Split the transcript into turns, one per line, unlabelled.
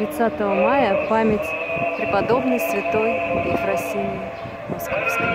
30 мая память преподобной святой Ефросинии Московской.